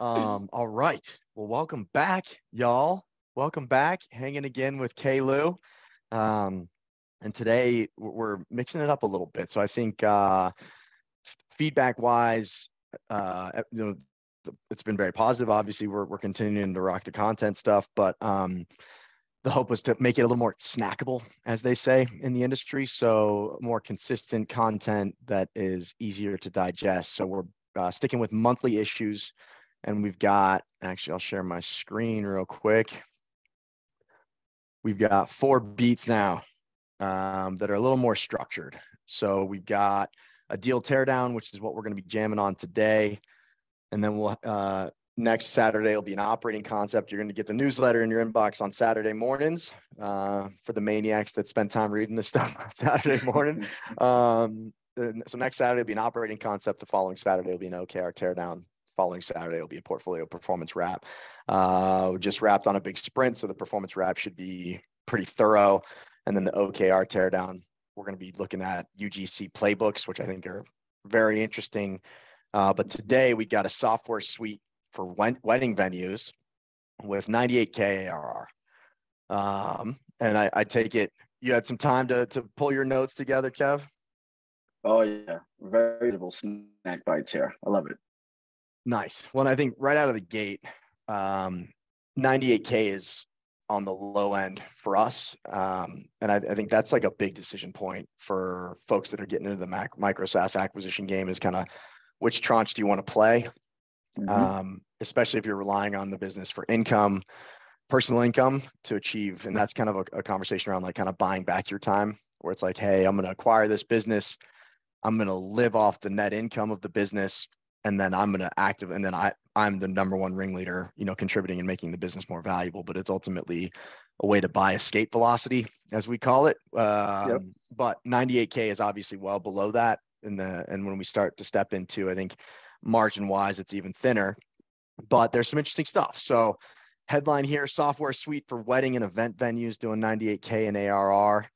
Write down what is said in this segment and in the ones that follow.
Um, all right. Well, welcome back, y'all. Welcome back. Hanging again with Kay Lou. Um, and today we're mixing it up a little bit. So I think uh, feedback wise, uh, you know, it's been very positive. Obviously, we're, we're continuing to rock the content stuff, but um, the hope was to make it a little more snackable, as they say in the industry. So more consistent content that is easier to digest. So we're uh, sticking with monthly issues, and we've got actually I'll share my screen real quick. We've got four beats now um, that are a little more structured. So we've got a deal teardown, which is what we're going to be jamming on today. And then we'll uh, next Saturday will be an operating concept. You're going to get the newsletter in your inbox on Saturday mornings uh, for the maniacs that spend time reading this stuff on Saturday morning. Um, so next Saturday will be an operating concept. The following Saturday will be an OKR teardown. Following Saturday will be a portfolio performance wrap. Uh, just wrapped on a big sprint, so the performance wrap should be pretty thorough. And then the OKR teardown, we're going to be looking at UGC playbooks, which I think are very interesting. Uh, but today we got a software suite for wedding venues with 98k ARR. Um, and I, I take it you had some time to to pull your notes together, Kev. Oh yeah, very little snack bites here. I love it. Nice. Well, I think right out of the gate, um, 98k is on the low end for us, um, and I, I, think that's like a big decision point for folks that are getting into the Mac, micro SaaS acquisition game. Is kind of which tranche do you want to play? Mm-hmm. Um, especially if you're relying on the business for income, personal income to achieve. And that's kind of a, a conversation around like kind of buying back your time, where it's like, hey, I'm going to acquire this business. I'm going to live off the net income of the business and then I'm going to active and then I I'm the number one ringleader, you know, contributing and making the business more valuable. But it's ultimately a way to buy escape velocity, as we call it. Um, yep. But 98k is obviously well below that, and the and when we start to step into, I think margin wise, it's even thinner. But there's some interesting stuff. So headline here: software suite for wedding and event venues doing 98k in ARR.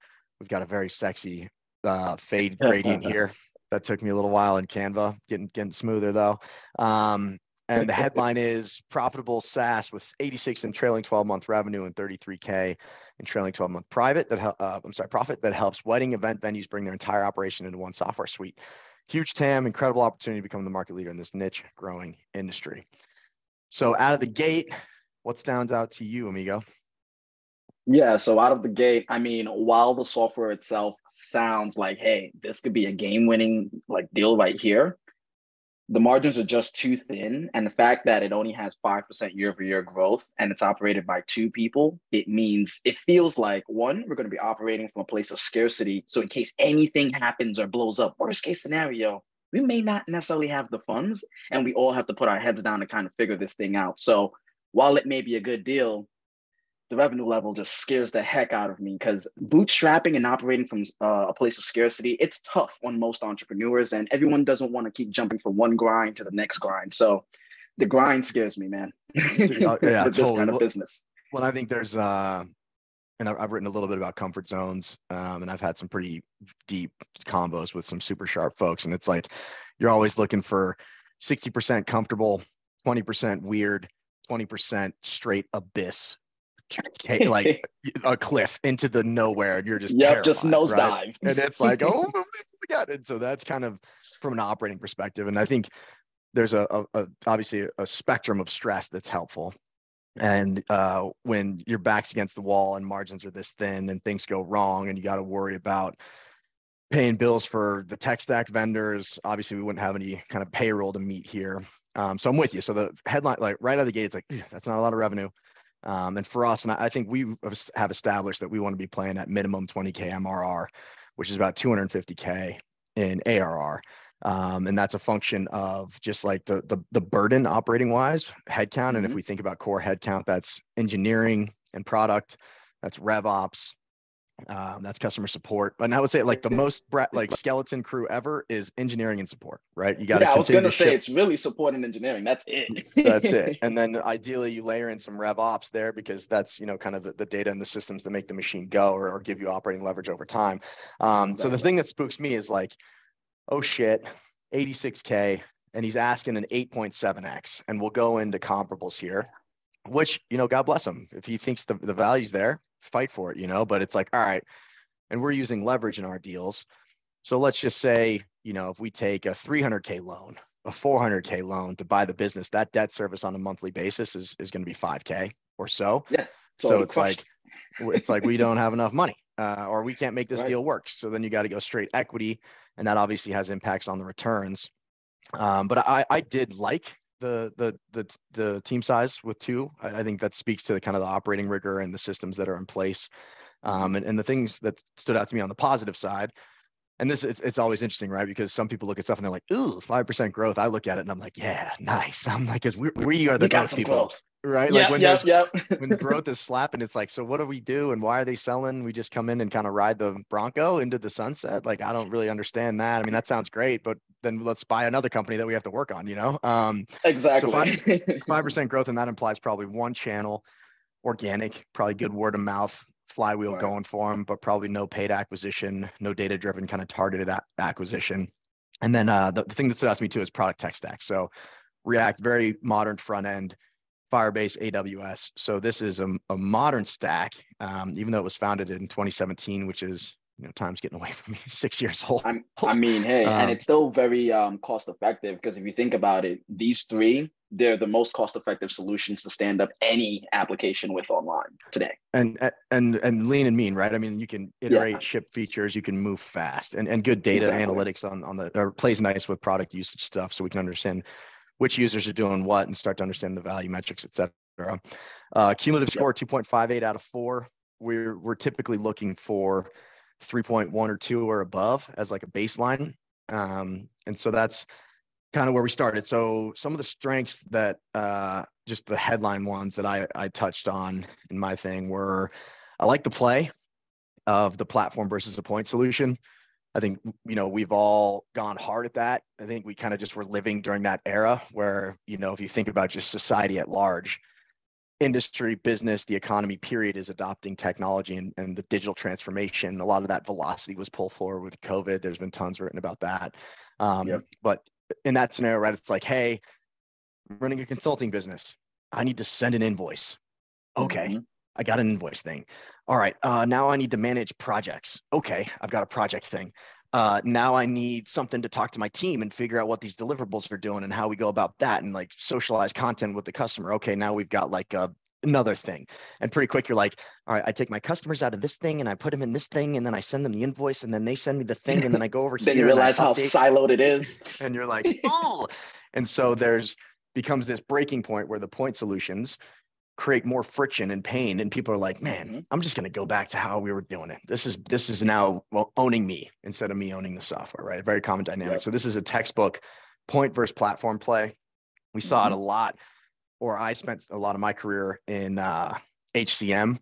We've got a very sexy uh, fade gradient here. That took me a little while in Canva, getting getting smoother though. Um, and the headline is profitable SaaS with 86 in trailing 12 month revenue and 33k in trailing 12 month private that uh, I'm sorry profit that helps wedding event venues bring their entire operation into one software suite. Huge TAM, incredible opportunity to become the market leader in this niche growing industry. So out of the gate, what stands out to you, amigo? Yeah, so out of the gate, I mean, while the software itself sounds like, hey, this could be a game-winning like deal right here, the margins are just too thin. And the fact that it only has 5% year over year growth and it's operated by two people, it means it feels like one, we're going to be operating from a place of scarcity. So, in case anything happens or blows up, worst case scenario, we may not necessarily have the funds and we all have to put our heads down to kind of figure this thing out. So, while it may be a good deal, the revenue level just scares the heck out of me because bootstrapping and operating from uh, a place of scarcity it's tough on most entrepreneurs and everyone doesn't want to keep jumping from one grind to the next grind so the grind scares me man yeah, yeah this totally. kind of business well i think there's uh and I've written a little bit about comfort zones, um, and I've had some pretty deep combos with some super sharp folks. And it's like you're always looking for 60% comfortable, 20% weird, 20% straight abyss like a cliff into the nowhere and you're just yeah just nosedive right? and it's like oh my god. And so that's kind of from an operating perspective and i think there's a, a, a obviously a spectrum of stress that's helpful. And uh, when your back's against the wall and margins are this thin and things go wrong and you got to worry about paying bills for the tech stack vendors obviously we wouldn't have any kind of payroll to meet here. Um, so i'm with you. So the headline like right out of the gate it's like that's not a lot of revenue um, and for us, and I think we have established that we want to be playing at minimum 20K MRR, which is about 250K in ARR. Um, and that's a function of just like the, the, the burden operating wise headcount. Mm-hmm. And if mm-hmm. we think about core headcount, that's engineering and product, that's rev ops, um, that's customer support. But I would say like the most like skeleton crew ever is engineering and support, right? You got to. Yeah, I was gonna say ship. it's really support and engineering. That's it. that's it. And then ideally you layer in some rev ops there because that's you know kind of the, the data and the systems that make the machine go or, or give you operating leverage over time. Um, so the thing that spooks me is like, oh shit, 86k and he's asking an 8.7x. And we'll go into comparables here, which, you know, God bless him. If he thinks the, the value's there, fight for it, you know, but it's like, all right. And we're using leverage in our deals. So let's just say, you know, if we take a 300K loan, a 400K loan to buy the business, that debt service on a monthly basis is, is going to be 5K or so. Yeah. So it's crushed. like, it's like we don't have enough money uh, or we can't make this right. deal work. So then you got to go straight equity. And that obviously has impacts on the returns. Um, but I, I did like the, the, the, the team size with two. I, I think that speaks to the kind of the operating rigor and the systems that are in place. Um, and, and the things that stood out to me on the positive side and this it's, it's always interesting right? Because some people look at stuff and they're like ooh 5% growth. I look at it and i'm like yeah nice. I'm like because we, we are the growth people. growth. right? Yep, like when yep, yep. when the growth is slapping it's like so what do we do and why are they selling? We just come in and kind of ride the bronco into the sunset? Like i don't really understand that. I mean that sounds great but then let's buy another company that we have to work on you know? Um exactly. so 5 percent growth and that implies probably one channel organic probably good word of mouth flywheel right. going for them, but probably no paid acquisition, no data driven kind of targeted a- acquisition. And then uh, the, the thing that stood out to me too is product tech stack. So React, very modern front end, Firebase, AWS. So this is a, a modern stack, um, even though it was founded in 2017, which is you know time's getting away from me six years old I'm, i mean hey um, and it's still very um, cost effective because if you think about it these three they're the most cost effective solutions to stand up any application with online today and and and lean and mean right i mean you can iterate yeah. ship features you can move fast and, and good data exactly. analytics on on the or plays nice with product usage stuff so we can understand which users are doing what and start to understand the value metrics etc uh, cumulative score 2.58 out of 4 we're we're typically looking for 3.1 or 2 or above as like a baseline. Um, and so that's kind of where we started. So some of the strengths that uh, just the headline ones that I, I touched on in my thing were I like the play of the platform versus a point solution. I think you know we've all gone hard at that. I think we kind of just were living during that era where you know if you think about just society at large, industry, business, the economy, period, is adopting technology and, and the digital transformation. A lot of that velocity was pulled forward with COVID. There's been tons written about that. Um, yep. But in that scenario, right, it's like, hey, I'm running a consulting business. I need to send an invoice. Okay, mm-hmm. I got an invoice thing. All right, uh, now I need to manage projects. Okay, I've got a project thing uh, now I need something to talk to my team and figure out what these deliverables are doing and how we go about that and like socialize content with the customer. Okay, now we've got like a, another thing. And pretty quick, you're like, all right, I take my customers out of this thing and I put them in this thing and then I send them the invoice and then they send me the thing and then I go over then here. Then you realize how siloed it is. and you're like, oh. and so there's becomes this breaking point where the point solutions create more friction and pain and people are like man mm-hmm. i'm just going to go back to how we were doing it this is this is now well owning me instead of me owning the software right very common dynamic yep. so this is a textbook point versus platform play we saw mm-hmm. it a lot or i spent a lot of my career in uh, hcm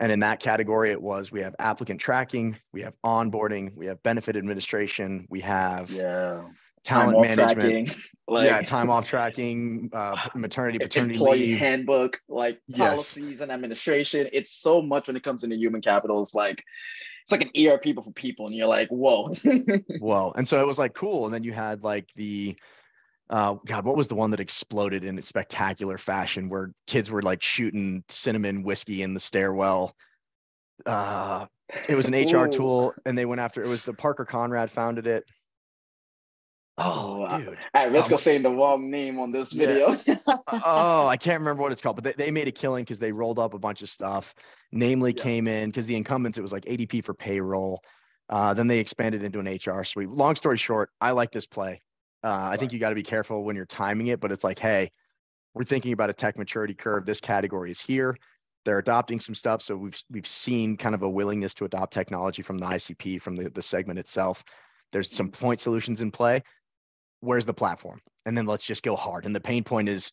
and in that category it was we have applicant tracking we have onboarding we have benefit administration we have yeah talent management, like, yeah, time off tracking, uh, maternity, paternity employee leave. handbook, like yes. policies and administration. It's so much when it comes into human capital. It's like it's like an ERP for people, and you're like, whoa, whoa. And so it was like cool. And then you had like the uh, God, what was the one that exploded in spectacular fashion where kids were like shooting cinnamon whiskey in the stairwell? Uh, it was an HR tool, and they went after it was the Parker Conrad founded it. Oh, dude. At risk um, of saying the wrong name on this video. Yeah. oh, I can't remember what it's called, but they, they made a killing because they rolled up a bunch of stuff. Namely, yeah. came in because the incumbents, it was like ADP for payroll. Uh, then they expanded into an HR suite. Long story short, I like this play. Uh, I think you got to be careful when you're timing it, but it's like, hey, we're thinking about a tech maturity curve. This category is here. They're adopting some stuff. So we've we've seen kind of a willingness to adopt technology from the ICP, from the, the segment itself. There's some point solutions in play where's the platform? And then let's just go hard. And the pain point is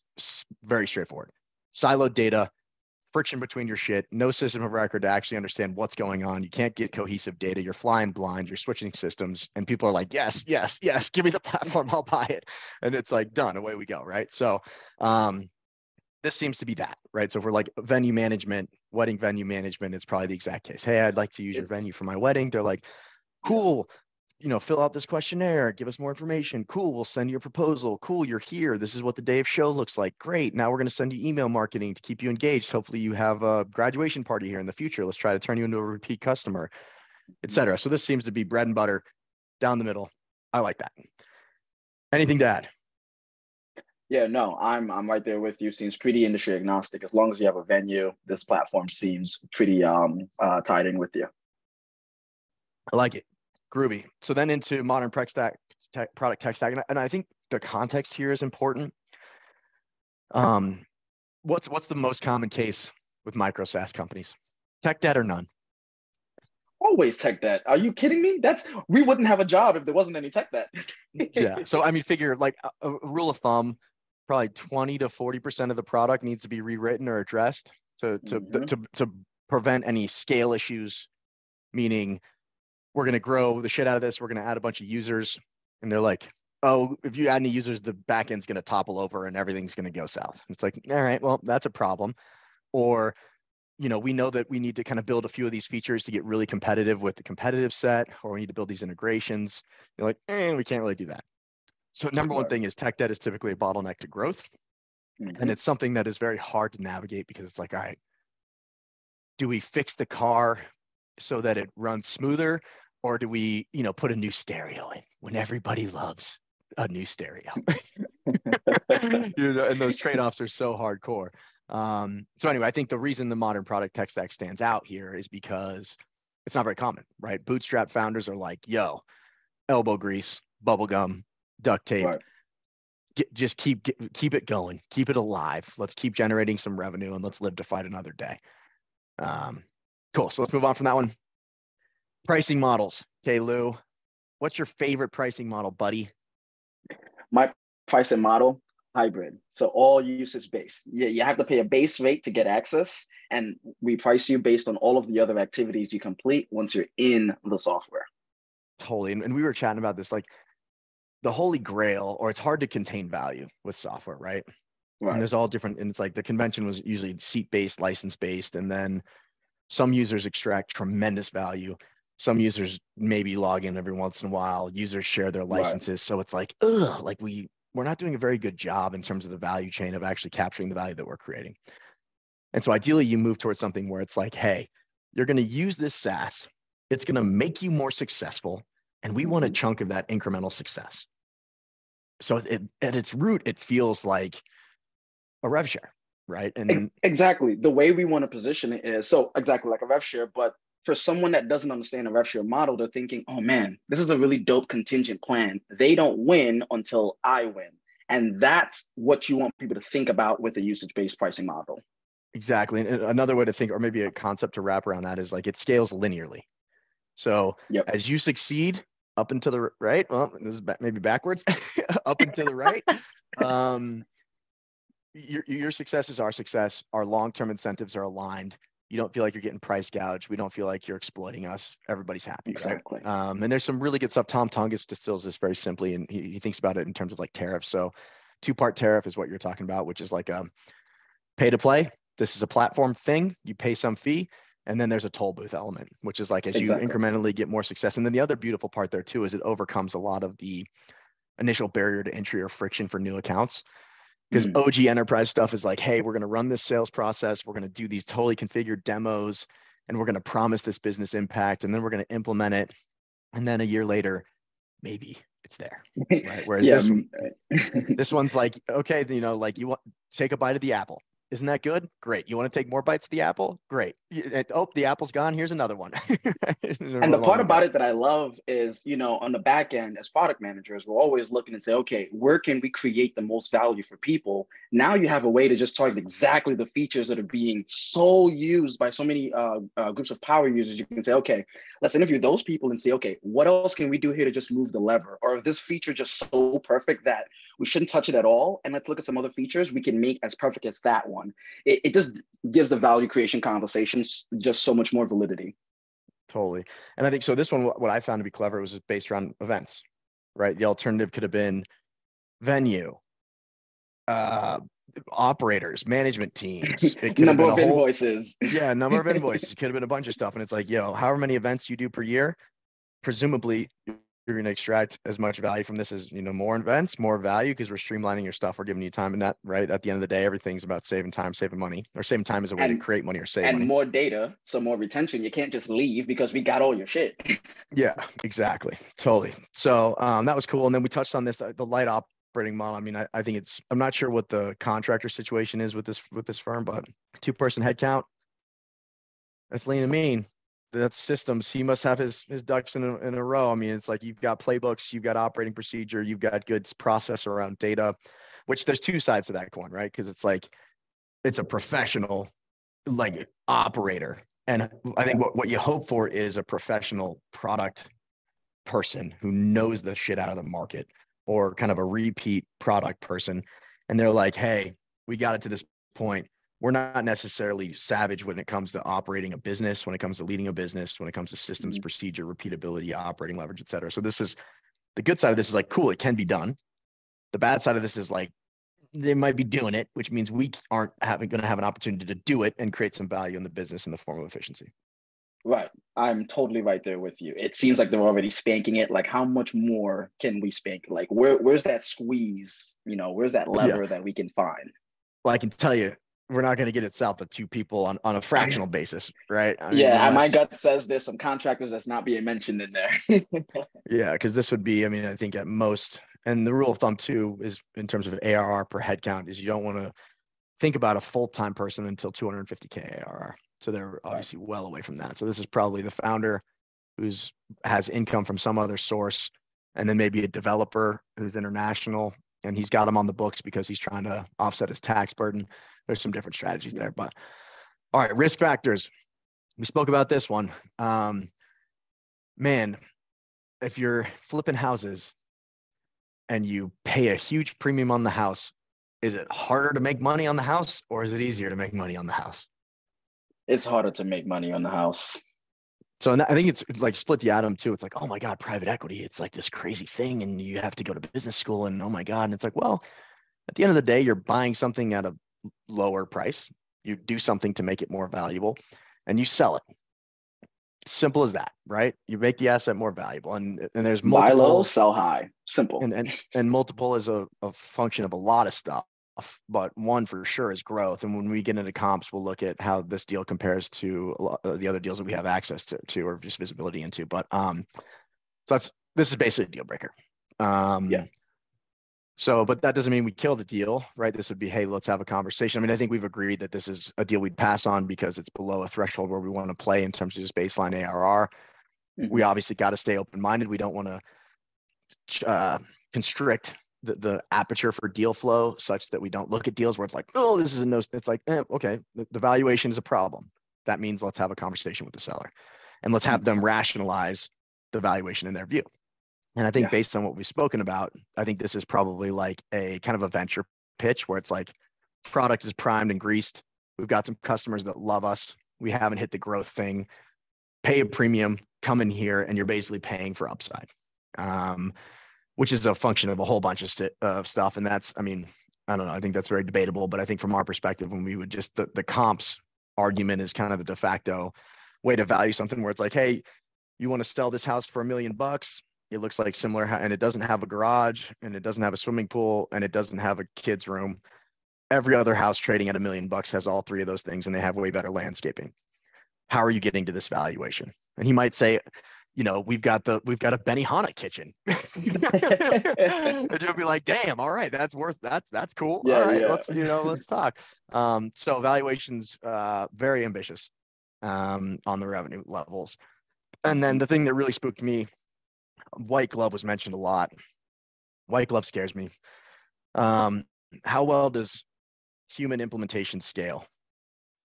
very straightforward. Siloed data, friction between your shit, no system of record to actually understand what's going on. You can't get cohesive data. You're flying blind. You're switching systems, and people are like, "Yes, yes, yes, give me the platform. I'll buy it." And it's like done. Away we go. Right. So, um, this seems to be that. Right. So for like venue management, wedding venue management, it's probably the exact case. Hey, I'd like to use your venue for my wedding. They're like, "Cool you know, fill out this questionnaire, give us more information. Cool, we'll send you a proposal. Cool, you're here. This is what the day of show looks like. Great. Now we're going to send you email marketing to keep you engaged. Hopefully you have a graduation party here in the future. Let's try to turn you into a repeat customer, etc. So this seems to be bread and butter down the middle. I like that. Anything to add? Yeah, no, I'm I'm right there with you. Seems pretty industry agnostic. As long as you have a venue, this platform seems pretty um uh, tied in with you. I like it. Groovy. So then into modern tech stack, tech, product tech stack, and I think the context here is important. Um, what's what's the most common case with micro SaaS companies? Tech debt or none? Always tech debt. Are you kidding me? That's we wouldn't have a job if there wasn't any tech debt. yeah. So I mean, figure like a, a rule of thumb, probably 20 to 40 percent of the product needs to be rewritten or addressed to to mm-hmm. to, to prevent any scale issues, meaning we're going to grow the shit out of this. We're going to add a bunch of users. And they're like, oh, if you add any users, the backend's going to topple over and everything's going to go south. It's like, all right, well, that's a problem. Or, you know, we know that we need to kind of build a few of these features to get really competitive with the competitive set, or we need to build these integrations. You're like, eh, we can't really do that. So number one thing is tech debt is typically a bottleneck to growth. Mm-hmm. And it's something that is very hard to navigate because it's like, all right, do we fix the car so that it runs smoother or do we you know put a new stereo in when everybody loves a new stereo? You know and those trade-offs are so hardcore. Um, so anyway i think the reason the modern product tech stack stands out here is because it's not very common right? Bootstrap founders are like yo elbow grease bubble gum duct tape. Right. Get, just keep get, keep it going. Keep it alive. Let's keep generating some revenue and let's live to fight another day. Um, cool so let's move on from that one pricing models. Okay, Lou, what's your favorite pricing model, buddy? My pricing model, hybrid. So all usage based. Yeah, you have to pay a base rate to get access, and we price you based on all of the other activities you complete once you're in the software. Totally. And, and we were chatting about this, like the holy grail, or it's hard to contain value with software, right? Right. And there's all different, and it's like the convention was usually seat based, license based, and then some users extract tremendous value. Some users maybe log in every once in a while. Users share their licenses. Right. so it's like ugh, like we we're not doing a very good job in terms of the value chain of actually capturing the value that we're creating. And so ideally you move towards something where it's like hey you're going to use this saas. It's going to make you more successful and we want a mm-hmm. chunk of that incremental success. So it, at its root it feels like a rev share right and exactly the way we want to position it is so exactly like a rev share but for someone that doesn't understand a rev share model, they're thinking, oh man, this is a really dope contingent plan. They don't win until I win. And that's what you want people to think about with a usage based pricing model. Exactly. And another way to think, or maybe a concept to wrap around that is like it scales linearly. So yep. as you succeed up and to the right, well, this is maybe backwards, up and to the right, um, your, your success is our success. Our long term incentives are aligned you don't feel like you're getting price gouged. We don't feel like you're exploiting us. Everybody's happy. Exactly. Right? Um, and there's some really good stuff. Tom Tunguz distills this very simply, and he, he thinks about it in terms of like tariffs. So, two part tariff is what you're talking about, which is like a um, pay to play. This is a platform thing. You pay some fee, and then there's a toll booth element, which is like as exactly. you incrementally get more success. And then the other beautiful part there too is it overcomes a lot of the initial barrier to entry or friction for new accounts because mm. OG enterprise stuff is like, hey, we're going to run this sales process. We're going to do these totally configured demos and we're going to promise this business impact and then we're going to implement it. And then a year later, maybe it's there. Right. Whereas yeah. this, this one's like, okay, you know, like you want take a bite of the apple. Isn't that good? Great. You want to take more bites of the apple? Great. Oh, the apple's gone. Here's another one. and the part about it that I love is, you know, on the back end, as product managers, we're always looking and say, okay, where can we create the most value for people? Now you have a way to just target exactly the features that are being so used by so many uh, uh, groups of power users. You can say, okay, let's interview those people and say, okay, what else can we do here to just move the lever? Or this feature just so perfect that we shouldn't touch it at all, and let's look at some other features we can make as perfect as that one one. It, it just gives the value creation conversations just so much more validity. Totally. And I think so. This one, what I found to be clever was based around events, right? The alternative could have been venue, uh, operators, management teams. Number of whole, invoices. Yeah, number of invoices. It could have been a bunch of stuff. And it's like, yo, however many events you do per year, presumably you're going to extract as much value from this as you know more events, more value because we're streamlining your stuff. We're giving you time and that right at the end of the day, everything's about saving time, saving money, or saving time is a way And- to create money or save and money. more data, so more retention. You can't just leave because we got all your shit. Yeah, exactly. Totally. So um, that was cool. And then we touched on this, uh, the light operating model. I mean, I, I think it's, I'm not sure what the contractor situation is with this, with this firm, but two person headcount. That's lean and mean. That's systems. He must have his, his ducks in a, in a row. I mean, it's like you've got playbooks, you've got operating procedure, you've got good process around data, which there's two sides to that coin, right? Because it's like, it's a professional like operator. And I think what, what you hope for is a professional product person who knows the shit out of the market or kind of a repeat product person. And they're like, hey, we got it to this point. We're not necessarily savage when it comes to operating a business, when it comes to leading a business, when it comes to systems, Mhm. procedure, repeatability, operating leverage, et cetera. So this is the good side of this is like, cool, it can be done. The bad side of this is like, they might be doing it, which means we aren't having going to have an opportunity to do it and create some value in the business in the form of efficiency. Right. I'm totally right there with you. It seems like they're already spanking it. Like, how much more can we spank? Like, where where's that squeeze? You know, where's that lever that we can find? Well, I can tell you, we're not going to get it south of two people on, on a fractional basis, right? I mean, yeah, and my gut says there's some contractors that's not being mentioned in there. Yeah, because this would be, I mean, I think at most, and the rule of thumb too is in terms of ARR per head count is you don't want to think about a full-time person until 250k ARR. So they're obviously well away from that. So this is probably the founder who's has income from some other source, and then maybe a developer who's international, and he's got them on the books because he's trying to offset his tax burden. There's some different strategies there, but all right, risk factors. We spoke about this one. Um, man, if you're flipping houses and you pay a huge premium on the house, is it harder to make money on the house or is it easier to make money on the house? It's harder to make money on the house. So I think it's like split the atom too. It's like, oh my God, private equity, it's like this crazy thing and you have to go to business school and oh my God. And it's like, well, at the end of the day, you're buying something at a lower price. You do something to make it more valuable and you sell it. Simple as that, right? You make the asset more valuable. And and there's Buy low, sell high. Simple. and and and multiple is a, a function of a lot of stuff but one for sure is growth. And when we get into comps we'll look at how this deal compares to of the other deals that we have access to, to or just visibility into. But um so that's this is basically a deal breaker. Um Yeah. so but that doesn't mean we kill the deal right? This would be hey let's have a conversation. I mean i think we've agreed that this is a deal we'd pass on because it's below a threshold where we want to play in terms of just baseline arr we obviously got to stay open-minded. We don't want to uh, constrict the, the aperture for deal flow such that we don't look at deals where it's like oh this is a no it's like eh, okay the, the valuation is a problem. That means let's have a conversation with the seller and let's have them rationalize the valuation in their view. And i think Yeah. based on what we've spoken about i think this is probably like a kind of a venture pitch where it's like product is primed and greased. We've got some customers that love us. We haven't hit the growth thing. Pay a premium come in here and you're basically paying for upside. Um, which is a function of a whole bunch of, st- stuff and that's i mean i don't know i think that's very debatable but i think from our perspective when we would just the, the comps argument is kind of the de facto way to value something where it's like hey you want to sell this house for a million bucks? It looks like similar and it doesn't have a garage and it doesn't have a swimming pool and it doesn't have a kids room. Every other house trading at a million bucks has all three of those things and they have way better landscaping. How are you getting to this valuation? And he might say you know we've got the we've got a benihana kitchen. And you'll be like damn all right that's worth that's that's cool. Yeah, all right yeah. let's you know let's talk. Um so valuations uh very ambitious um on the revenue levels. And then the thing that really spooked me white glove was mentioned a lot. White glove scares me. Um how well does human implementation scale?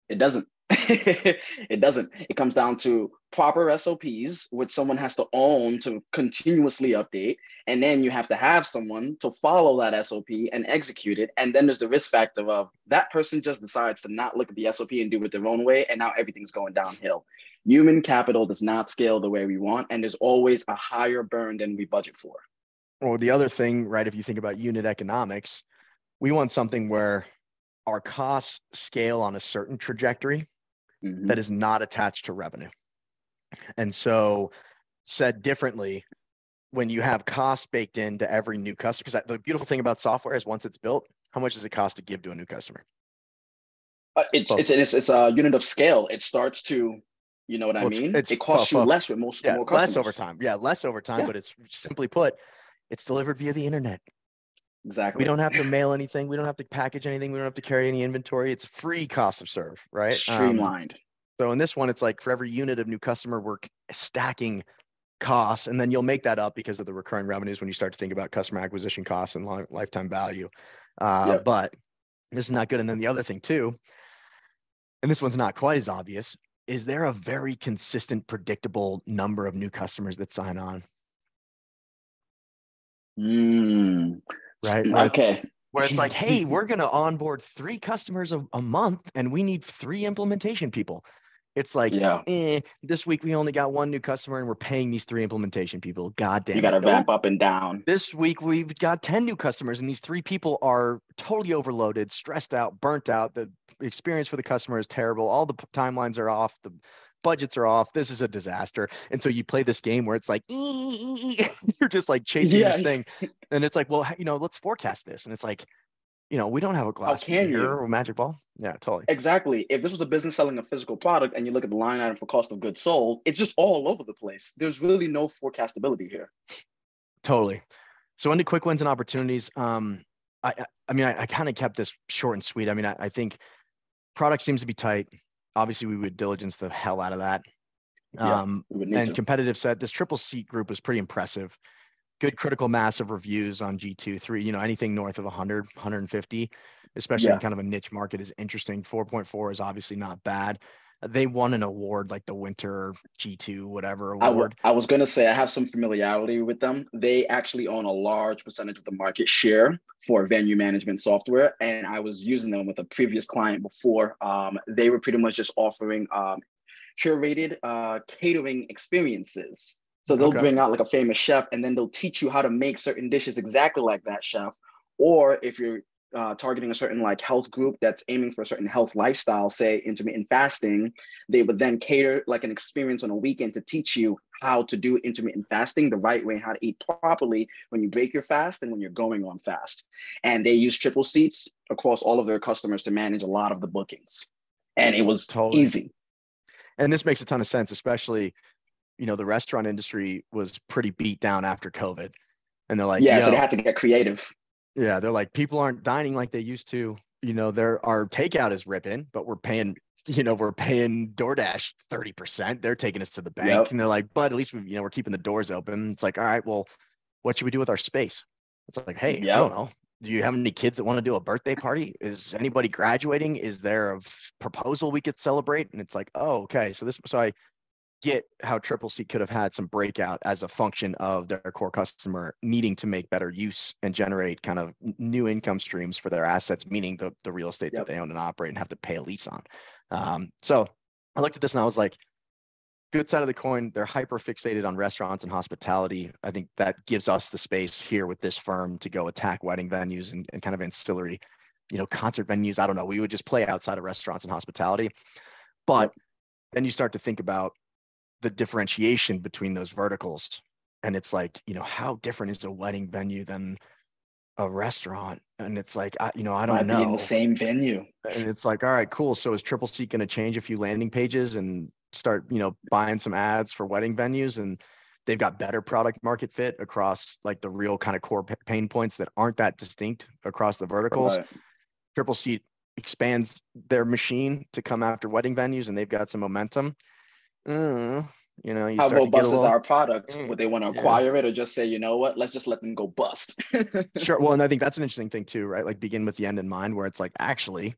It doesn't. it doesn't. It comes down to proper SOPs, which someone has to own to continuously update. And then you have to have someone to follow that SOP and execute it. And then there's the risk factor of that person just decides to not look at the SOP and do it their own way. And now everything's going downhill. Human capital does not scale the way we want. And there's always a higher burn than we budget for. or the other thing, right? If you think about unit economics, we want something where our costs scale on a certain trajectory Mhm. that is not attached to revenue. And so, said differently, when you have costs baked into every new customer, because the beautiful thing about software is once it's built, how much does it cost to give to a new customer? Uh, it's, Well- it's it's it's a unit of scale. It starts to, you know what Well, I mean? it's- it costs well, you well, less with most Yeah, more less over time. Yeah, less over time, Yeah. but it's simply put, it's delivered via the internet. Exactly. We don't have to mail anything. We don't have to package anything. We don't have to carry any inventory. It's free cost of serve, right? Um, streamlined. so in this one, it's like for every unit of new customer, we're stacking costs, and then you'll make that up because of the recurring revenues when you start to think about customer acquisition costs and li- lifetime value. Uh, Yep. But this is not good. And then the other thing too, and this one's not quite as obvious, is there a very consistent, predictable number of new customers that sign on? Mm. Right, right. Okay. where it's like, hey, we're going to onboard three customers a, a month and we need three implementation people. It's like, Yeah. eh, this week we only got one new customer and we're paying these three implementation people. God damn You got to ramp up and down. This week we've got 10 new customers and these three people are totally overloaded, stressed out, burnt out. The experience for the customer is terrible. All the timelines are off. The budgets are off. This is a disaster. And so you play this game where it's like, you're just like chasing this thing. And it's like, well, you know, let's forecast this. And it's like, you know, we don't have a glass can you? or magic ball. Yeah, totally. Exactly. If this was a business selling a physical product and you look at the line item for cost of goods sold, it's just all over the place. There's really no forecastability here. Totally. So into quick wins and opportunities. Um, I, I- I mean, I, I kind of kept this short and sweet. I mean, I, I think product seems to be tight. Obviously, we would diligence the hell out of that. Yeah, Um, and to. competitive set. This Tripleseat group was pretty impressive. Good critical mass of reviews on G2, three, you know, anything north of 100, 150, especially Yeah. in kind of a niche market is interesting. 4.4 is obviously not bad. They won an award like the Winter G2, whatever award. I was going to say I have some familiarity with them. They actually own a large percentage of the market share for venue management software. And I was using them with a previous client before. Um, they were pretty much just offering um, curated uh, catering experiences. So they'll Okay. bring out like a famous chef and then they'll teach you how to make certain dishes exactly like that chef. Or if you're uh, targeting a certain like health group that's aiming for a certain health lifestyle, say intermittent fasting, they would then cater like an experience on a weekend to teach you how to do intermittent fasting the right way, how to eat properly when you break your fast and when you're going on fast. And they use Tripleseats across all of their customers to manage a lot of the bookings. And it was Totally. easy. and this makes a ton of sense, especially, you know, the restaurant industry was pretty beat down after COVID. And they're like, yeah, so they had to get creative. Yeah, they're like people aren't dining like they used to. You know, there our takeout is ripping, but we're paying, you know, we're paying DoorDash 30%. They're taking us to the bank. Yep. And they're like, but at least we, you know, we're keeping the doors open. It's like, all right, well, what should we do with our space? It's like, hey, I don't know. Do you have any kids that want to do a birthday party? Is anybody graduating? Is there a proposal we could celebrate? And it's like, oh, okay. So this so I get how Tripleseat could have had some breakout as a function of their core customer needing to make better use and generate kind of new income streams for their assets, meaning the, the real estate Yep. that they own and operate and have to pay a lease on. Um, so I looked at this and I was like, good side of the coin. They're hyper fixated on restaurants and hospitality. I think that gives us the space here with this firm to go attack wedding venues and, and kind of ancillary, you know, concert venues. I don't know. We would just play outside of restaurants and hospitality. But then you start to think about the differentiation between those verticals. And it's like, you know, how different is a wedding venue than a restaurant? And it's like, I, you know, I don't Might be in know. the same venue. And it's like, all right, cool. So is Tripleseat going to change a few landing pages and start, you know, buying some ads for wedding venues? And they've got better product market fit across like the real kind of core pa- pain points that aren't that distinct across the verticals. Right. Tripleseat expands their machine to come after wedding venues, and they've got some momentum. Uh, you know, you How start to get robust is our product? Mm, Would they want to yeah. acquire it or just say, you know what, let's just let them go bust? Sure. Well, and I think that's an interesting thing too, right? Like begin with the end in mind, where it's like, actually,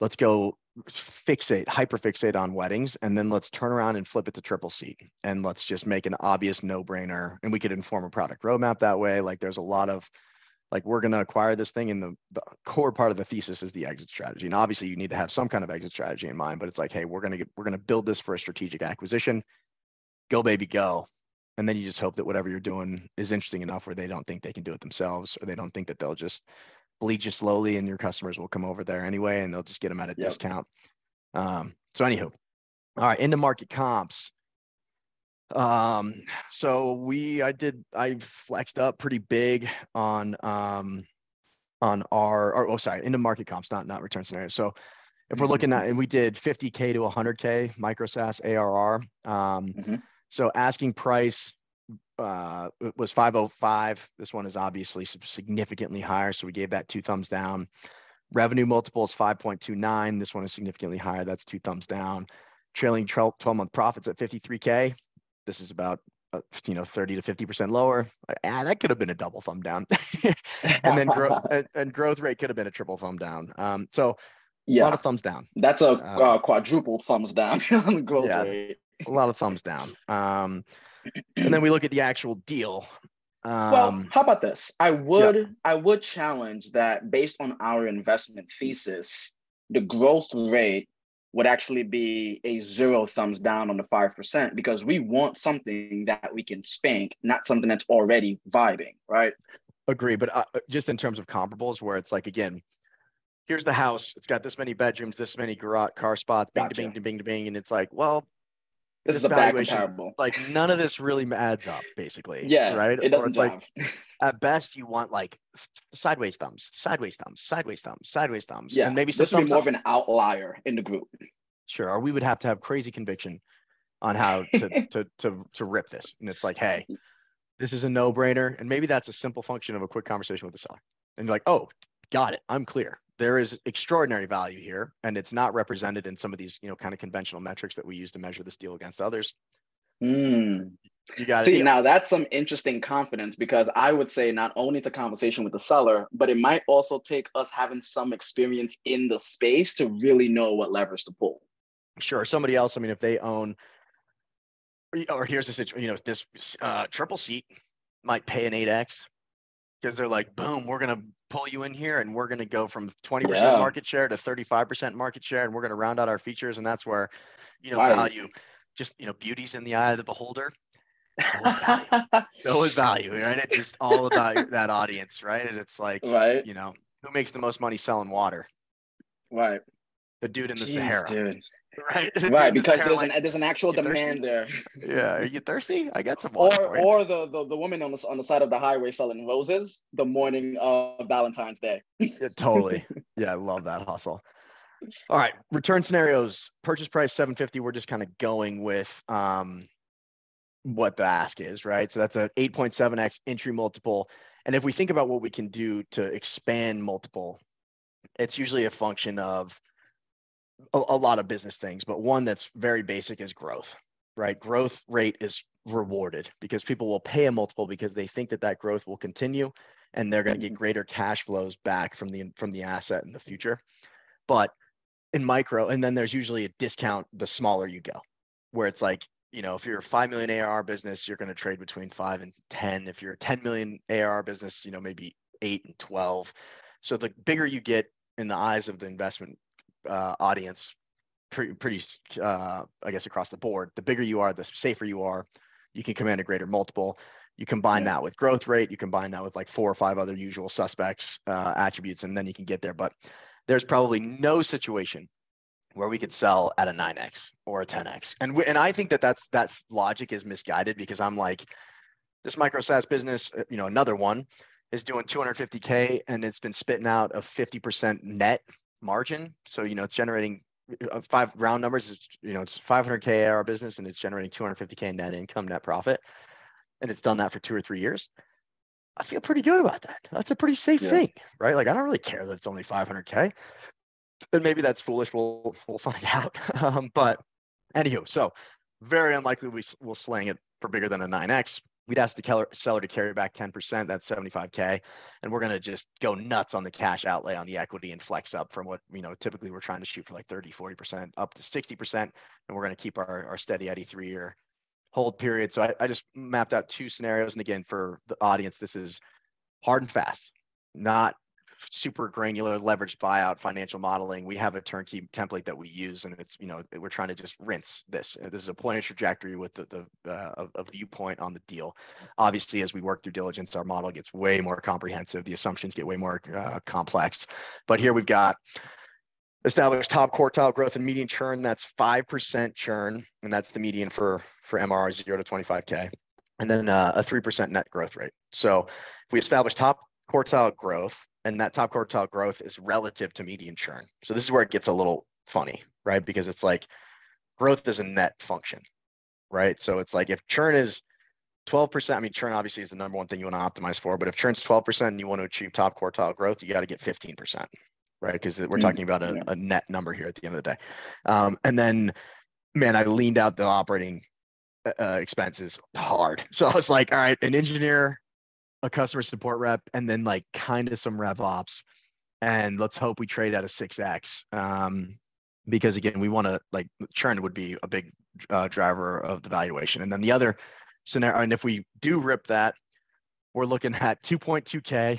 let's go fixate, hyper fixate on weddings, and then let's turn around and flip it to Tripleseat, and let's just make an obvious no brainer, and we could inform a product roadmap that way. Like, there's a lot of like we're going to acquire this thing and the, the core part of the thesis is the exit strategy. And obviously you need to have some kind of exit strategy in mind but it's like hey we're going to get we're going to build this for a strategic acquisition. Go baby go. And then you just hope that whatever you're doing is interesting enough where they don't think they can do it themselves or they don't think that they'll just bleed you slowly and your customers will come over there anyway and they'll just get them at a Yep. discount. Um, so anywho all right into market comps Um, so we, I did, I flexed up pretty big on, um, on our, or, oh, sorry, into market comps, not, not return scenarios. So if we're looking at, and we did 50K to 100K micro SaaS ARR. Um, Mhm. so asking price, uh, was 505. This one is obviously significantly higher. So we gave that two thumbs down. Revenue multiple is 5.29. This one is significantly higher. That's two thumbs down. Trailing 12 month profits at 53K. This is about, uh, you know, 30 to 50% lower. Uh, Ah, that could have been a double thumb down. and then growth and, and growth rate could have been a triple thumb down. Um, so yeah. a lot of thumbs down. that's a uh, uh, quadruple thumbs down on the growth Yeah. rate. A lot of thumbs down. Um, and then we look at the actual deal. Well, Um, how about this? I would I would challenge that based on our investment thesis, the growth rate would actually be a zero thumbs down on the five percent because we want something that we can spank, not something that's already vibing, right? agree, but uh, uh, just in terms of comparables, where it's like again, here's the house. It's got this many bedrooms, this many garage car spots, bing to Gotcha. bing bing to bing, and it's like, well, This, is a bad comparable. like none of this really adds up, basically. Yeah, right. It doesn't like at best you want like sideways thumbs, sideways thumbs, sideways thumbs, sideways thumbs, yeah, and maybe some this would be more up. of an outlier in the group. Sure, or we would have to have crazy conviction on how to to to to rip this. And it's like, hey, this is a no-brainer. And maybe that's a simple function of a quick conversation with the seller. And you're like, oh, got it. I'm clear. There is extraordinary value here, and it's not represented in some of these, you know, kind of conventional metrics that we use to measure this deal against others. Hmm. You got See, it. now that's some interesting confidence because I would say not only it's a conversation with the seller, but it might also take us having some experience in the space to really know what levers to pull. Sure. Somebody else, I mean, if they own, or or here's the situation, you know, this uh, Tripleseat might pay an 8x because they're like, boom, we're going to pull you in here and we're going to go from 20% Yeah. market share to 35% market share and we're going to round out our features. And that's where, you know, Right. value, just, you know, beauty's in the eye of the beholder. So is value. So is value, right? It's just all about that audience, right? And it's like, right, you know, who makes the most money selling water? right. The dude in the Jeez, Sahara, dude. right? Right, because there's like, an there's an actual "You thirsty?" demand there. Yeah, are you thirsty? I got some water. Or or the, the the woman on the on the side of the highway selling roses the morning of Valentine's Day. Yeah, totally. Yeah, I love that hustle. All right, return scenarios. Purchase price 750. We're just kind of going with um what the ask is, right? So that's a 8.7x entry multiple. And if we think about what we can do to expand multiple, it's usually a function of a, a lot of business things, but one that's very basic is growth, right? Growth rate is rewarded because people will pay a multiple because they think that that growth will continue and they're going to get mm-hmm. greater cash flows back from the from the asset in the future. But in micro, and then there's usually a discount the smaller you go, where it's like, you know, if you're a 5 million ARR business, you're going to trade between 5 and 10. If you're a 10 million ARR business, you know, maybe 8 and 12. So the bigger you get in the eyes of the investment uh, audience, pretty, pretty uh, I guess across the board, the bigger you are, the safer you are. You can command a greater multiple. You combine Yeah. that with growth rate. You combine that with like four or five other usual suspects uh, attributes, and then you can get there. But there's probably no situation where we could sell at a 9x or a 10x. And we, and I think that that's that logic is misguided because I'm like this micro SaaS business, uh, you know, another one is doing 250k and it's been spitting out a 50% net margin. So, you know, it's generating uh, five round numbers, it's, you know, it's 500k ARR business and it's generating 250k net income, net profit. And it's done that for two or three years. I feel pretty good about that. That's a pretty safe Yeah. thing, right? Like I don't really care that it's only 500k. And maybe that's foolish. We'll we'll find out. Um, but anywho, so very unlikely we will slang it for bigger than a 9x. We'd ask the seller to carry back 10%. That's 75k, and we're gonna just go nuts on the cash outlay on the equity and flex up from what you know. Typically, we're trying to shoot for like 30, 40% up to 60%, and we're gonna keep our our steady Eddie three year hold period. So I, I just mapped out two scenarios, and again for the audience, this is hard and fast, not super granular leveraged buyout financial modeling. We have a turnkey template that we use, and it's you know we're trying to just rinse this. This is a point of trajectory with the the uh, of viewpoint on the deal. Obviously, as we work through diligence, our model gets way more comprehensive. The assumptions get way more uh, complex. But here we've got established top quartile growth and median churn. That's 5% churn. And that's the median for, for MRR 0 to 25K. And then uh, a 3% net growth rate. So if we establish top quartile growth, and that top quartile growth is relative to median churn. So this is where it gets a little funny, right? Because it's like growth is a net function, right? So it's like if churn is 12%, I mean, churn obviously is the number one thing you want to optimize for, but if churn's 12% and you want to achieve top quartile growth, you got to get 15%, right? Because we're mm, talking about a, a, net number here at the end of the day. Um, and then, man, I leaned out the operating uh, uh expenses hard. So I was like, all right, an engineer a customer support rep, and then like kind of some rev ops. And let's hope we trade at a 6x. Um, because again, we want to like churn would be a big uh, driver of the valuation. And then the other scenario, and if we do rip that, we're looking at 2.2K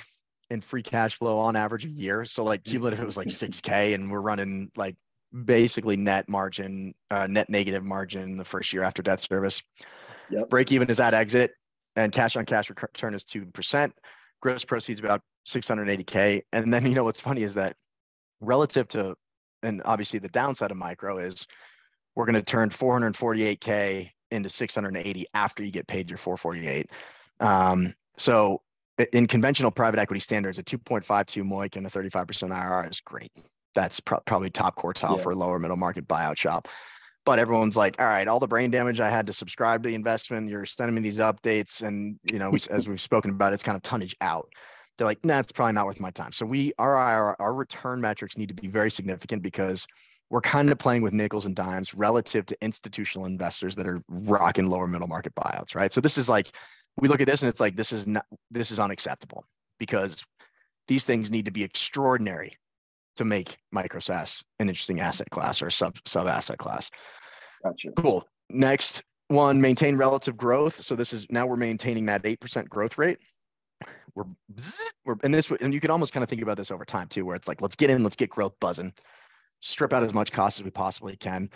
in free cash flow on average a year. So like cumulative, it was like 6K, and we're running like basically net margin, uh, net negative margin the first year after debt service. Yep. Break even is at exit and cash on cash return is 2%. Gross proceeds about 680K. And then, you know, what's funny is that relative to, and obviously the downside of micro is we're going to turn 448K into 680 after you get paid your 448. Um, so in conventional private equity standards, a 2.52 MOIC and a 35% IRR is great. That's pro- probably top quartile yeah. for a lower middle market buyout shop but everyone's like, all right, all the brain damage I had to subscribe to the investment, you're sending me these updates, and you know, we, as we've spoken about, it's kind of tonnage out. They're like, nah, it's probably not worth my time. So we, our, our, our return metrics need to be very significant because we're kind of playing with nickels and dimes relative to institutional investors that are rocking lower middle market buyouts, right? So this is like, we look at this and it's like, this is not, this is unacceptable because these things need to be extraordinary to make micro SaaS an interesting asset class or sub sub asset class. Gotcha. Cool. Next one, maintain relative growth. So this is now we're maintaining that eight percent growth rate. We're, we're and this and you can almost kind of think about this over time too, where it's like let's get in, let's get growth buzzing, strip out as much cost as we possibly can.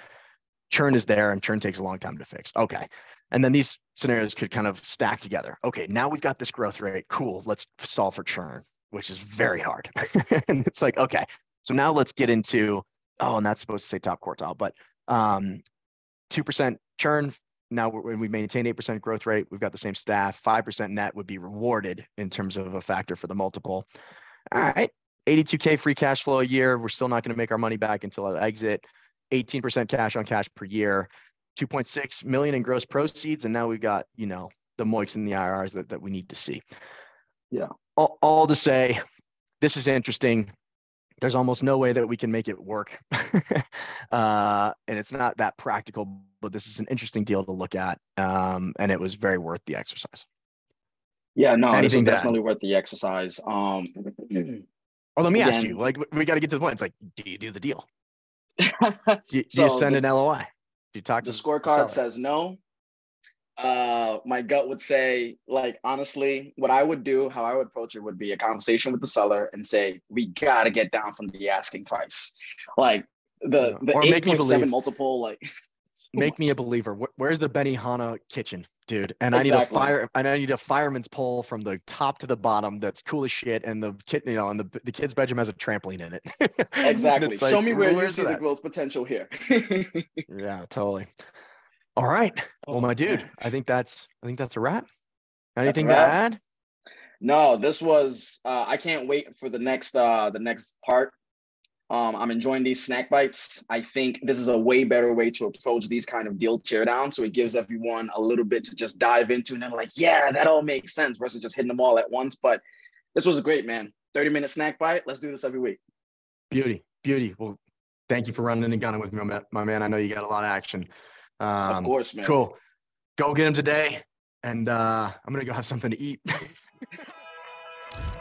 Churn is there, and churn takes a long time to fix. Okay, and then these scenarios could kind of stack together. Okay, now we've got this growth rate. Cool. Let's solve for churn, which is very hard. and it's like okay, so now let's get into, oh, and that's supposed to say top quartile, but um, 2% churn. Now when we maintain 8% growth rate, we've got the same staff, 5% net would be rewarded in terms of a factor for the multiple. All right, 82K free cash flow a year. We're still not going to make our money back until I exit. 18% cash on cash per year, 2.6 million in gross proceeds. And now we've got, you know, the MOICs and the IRRs that, that we need to see. Yeah. All, all to say, this is interesting there's almost no way that we can make it work. uh, and it's not that practical, but this is an interesting deal to look at. Um, and it was very worth the exercise. Yeah, no, Anything this is definitely worth the exercise. Um, or let me again, ask you, like, we got to get to the point. It's like, do you do the deal? do, you, do you send the, an LOI? Do you talk the to scorecard says no uh my gut would say like honestly what i would do how i would approach it would be a conversation with the seller and say we got to get down from the asking price. Like the the 8.7 multiple like make me a believer. Where's the benihana kitchen dude? And exactly. i need a fire and i need a fireman's pole from the top to the bottom that's cool as shit and the kid you know and the, the kid's bedroom has a trampoline in it. Exactly. show me where you see that? the growth potential here. Yeah totally all right. Well, my dude, I think that's I think that's a wrap. Anything to add? No, this was uh, I can't wait for the next uh the next part. Um, I'm enjoying these snack bites. I think this is a way better way to approach these kind of deal teardown. So it gives everyone a little bit to just dive into and then like, yeah, that all makes sense versus just hitting them all at once. But this was a great man. 30 minute snack bite. Let's do this every week. Beauty, beauty. Well, thank you for running and gunning with me, my man. I know you got a lot of action. Um, of course, man. Cool. Go get him today, and uh, I'm gonna go have something to eat.